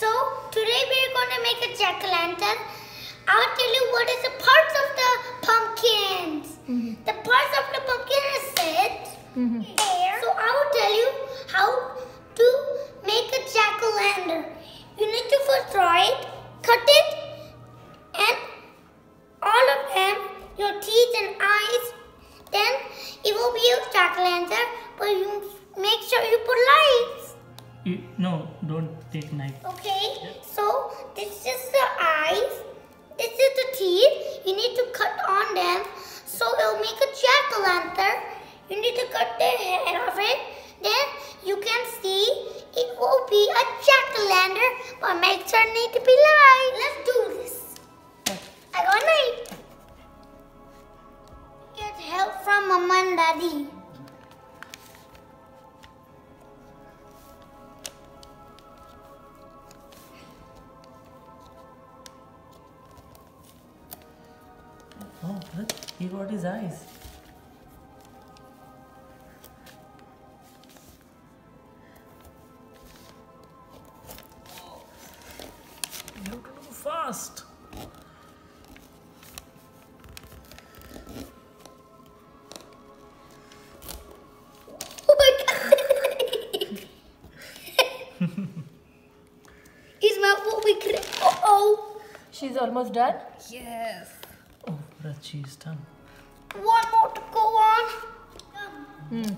So today we're going to make a jack o' lantern. I'll tell you what is the parts of the pumpkins. Mm-hmm. The parts of the pumpkin is it. Air. So I will tell you how to make a jack o' lantern. You need to first draw it, cut it, and all of them, your teeth and eyes. Then it will be a jack o' lantern, but you make sure you put lights. You, no, don't take knife. Okay, so this is the eyes, this is the teeth. You need to cut on them so it'll make a jack o' lantern. You need to cut the head of it. Then you can see it will be a jack o' lantern, but make sure it need to be light. Let's do this. I got a knife. Look, he got his eyes. You have to do fast. Oh my god! His mouth will be cra- oh! She's almost done. Yes. Prachi is done. One more to go on. Hmm.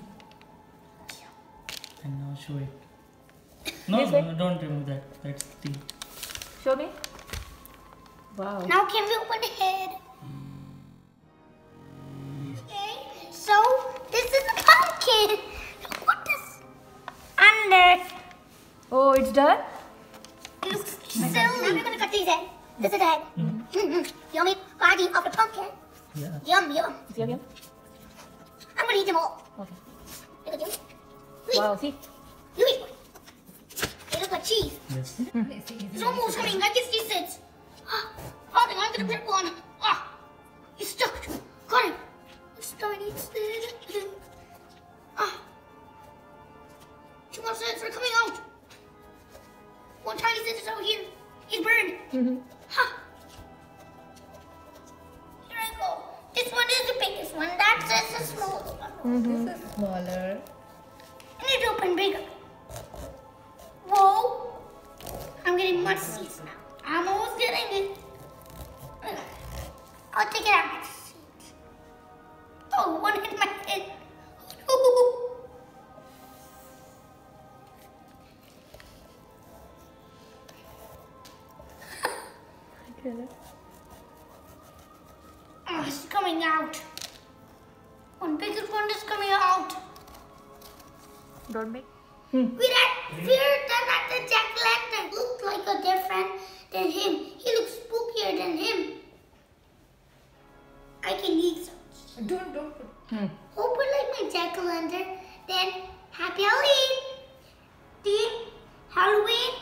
And now show it. No, no, no, don't remove that. That's the. Show me. Wow. Now can we open the head? Okay, so this is the pumpkin. What is under? Oh, it's done. It looks silly. Now we're gonna cut these head. This is the head. Yummy body of the pumpkin. Yeah. Yum yum. Yum yum. I'm gonna eat them all. Okay. Look at you. You eat. Wow. See. You eat one. They look like cheese. Yes. It's almost coming like it's. Oh, to the big one. Ah, it's stuck. Got it. It's tiny. It's. Ah. Two more scissors are coming out. One tiny scissors out here. He's burned. Mm-hmm. Smallest one. This is smaller. I need to open bigger. Whoa. I'm getting much seeds now. I'm almost getting it. I'll take it out. Oh, one hit my head. Oh, it's coming out. One bigger one is coming out. Don't make. Hmm. We that fear that the Jack Lantern looked like a different than him. He looks spookier than him. I can eat some. Don't, don't. Hmm. Open like my Jack Lantern. Then happy Halloween. The Halloween